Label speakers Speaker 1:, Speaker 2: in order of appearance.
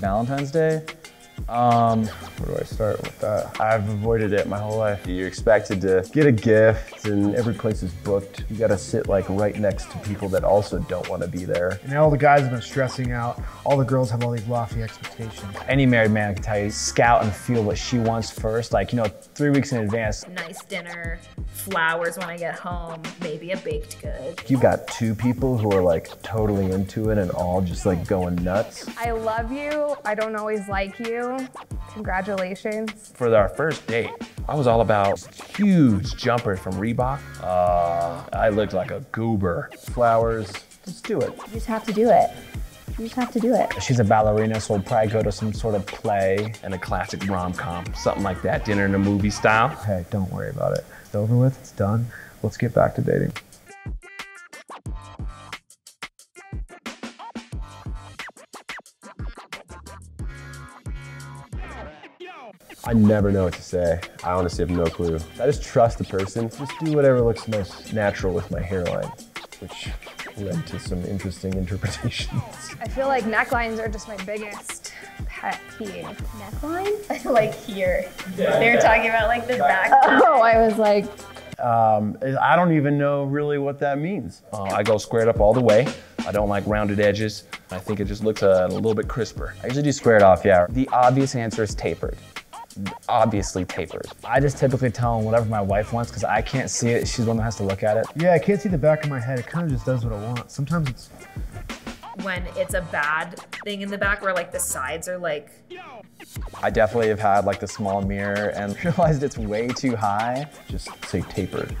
Speaker 1: Valentine's Day. Um,
Speaker 2: Where do I start with that? I've avoided it my whole life. You're expected to get a gift, and every place is booked. You gotta sit like right next to people that also don't want to be there.
Speaker 3: And all the guys have been stressing out. All the girls have all these lofty expectations.
Speaker 1: any married man can tell you, scout and feel what she wants first. Like, you know, three weeks in advance.
Speaker 4: Nice dinner, flowers when I get home, maybe a baked good.
Speaker 2: If you got two people who are like totally into it and all just like going nuts,
Speaker 5: I love you. I don't always like you. Congratulations.
Speaker 6: For our first date, I was all about huge jumpers from Reebok. Uh, I looked like a goober.
Speaker 2: flowers, just do it.
Speaker 7: You just have to do it. You just have to do it.
Speaker 1: She's a ballerina, so we'll probably go to some sort of play.
Speaker 6: And a classic rom-com, something like that, dinner in a movie style.
Speaker 2: Hey, don't worry about it. It's over with, it's done. Let's get back to dating. I never know what to say. I honestly have no clue. I just trust the person. Just do whatever looks most natural with my hairline, which led to some interesting interpretations.
Speaker 5: I feel like necklines are just my biggest pet peeve.
Speaker 7: Neckline? like here. They were talking about like the back.
Speaker 5: Oh, I was like,
Speaker 2: Um, I don't even know really what that means.
Speaker 6: Uh, I go squared up all the way. I don't like rounded edges. I think it just looks a, little bit crisper.
Speaker 1: I usually do squared off, yeah.
Speaker 8: The obvious answer is tapered. Obviously tapered.
Speaker 1: I just typically tell them whatever my wife wants because I can't see it. She's the one that has to look at it.
Speaker 3: Yeah, I can't see the back of my head. It kind of just does what I want. Sometimes it's
Speaker 4: When it's a bad thing in the back where like the sides are like
Speaker 8: I definitely have had like the small mirror and realized it's way too high.
Speaker 2: Just say tapered.